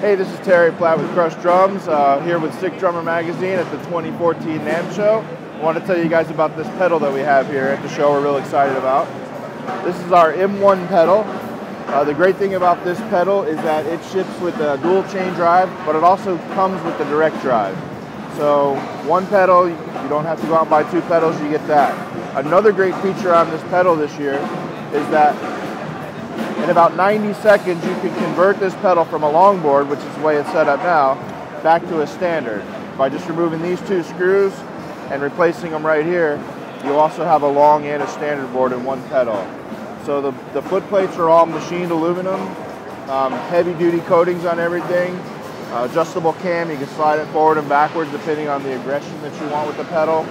Hey, this is Terry Platt with Crush Drums, uh, here with Sick Drummer Magazine at the 2014 NAMM show. I want to tell you guys about this pedal that we have here at the show we're real excited about. This is our M1 pedal. Uh, the great thing about this pedal is that it ships with a dual chain drive, but it also comes with the direct drive. So one pedal, you don't have to go out and buy two pedals, you get that. Another great feature on this pedal this year is that in about 90 seconds, you can convert this pedal from a longboard, which is the way it's set up now, back to a standard. By just removing these two screws and replacing them right here, you also have a long and a standard board in one pedal. So the, the foot plates are all machined aluminum, um, heavy duty coatings on everything, uh, adjustable cam, you can slide it forward and backwards depending on the aggression that you want with the pedal.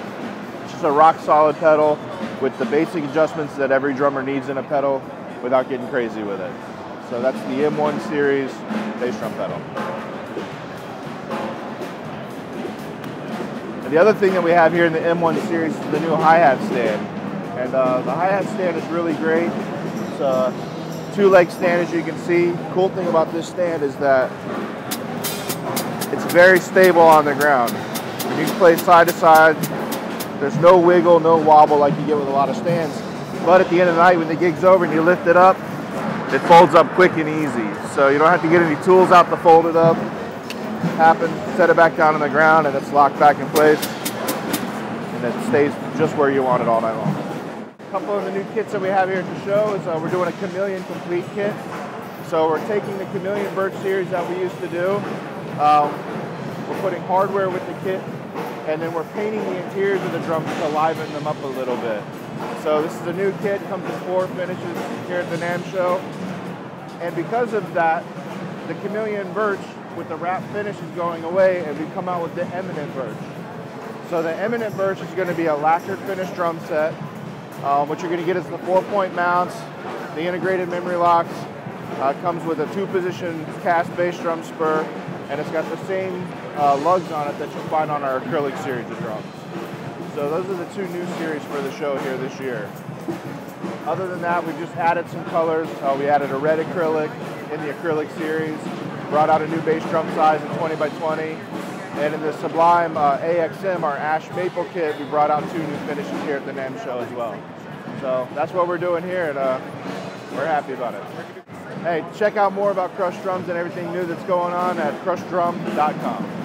It's just a rock solid pedal with the basic adjustments that every drummer needs in a pedal without getting crazy with it. So that's the M1 series bass drum pedal. And the other thing that we have here in the M1 series is the new hi-hat stand. And uh, the hi-hat stand is really great. It's a two-leg stand as you can see. Cool thing about this stand is that it's very stable on the ground. You can play side to side. There's no wiggle, no wobble like you get with a lot of stands. But at the end of the night, when the gig's over and you lift it up, it folds up quick and easy. So you don't have to get any tools out to fold it up. Happen, set it back down on the ground, and it's locked back in place. And it stays just where you want it all night long. A couple of the new kits that we have here to show is uh, we're doing a Chameleon Complete kit. So we're taking the Chameleon Birch series that we used to do. Um, we're putting hardware with the kit, and then we're painting the interiors of the drums to liven them up a little bit. So this is a new kit, comes with four finishes here at the NAMM show. And because of that, the Chameleon Birch with the wrap finish is going away and we come out with the Eminent Birch. So the Eminent Birch is going to be a lacquered finish drum set. Um, what you're going to get is the four-point mounts, the integrated memory locks, uh, comes with a two-position cast bass drum spur, and it's got the same uh, lugs on it that you'll find on our acrylic series of drums. So those are the two new series for the show here this year. Other than that, we just added some colors. Uh, we added a red acrylic in the acrylic series, brought out a new bass drum size in 20 by 20, and in the Sublime uh, AXM, our Ash Maple kit, we brought out two new finishes here at the NAMM show as well. So that's what we're doing here, and uh, we're happy about it. Hey, check out more about Crush Drums and everything new that's going on at crushdrum.com.